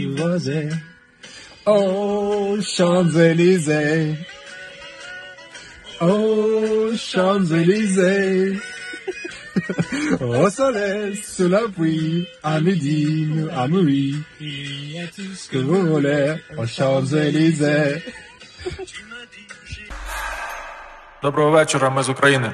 apprivoisé aux Champs-Élysées. Aux Champs-Élysées. Au soleil, sous la pluie, à midi, à mourir. Il y a tout ce que vous voulez aux Champs-Élysées. Доброго вечора, ми з України.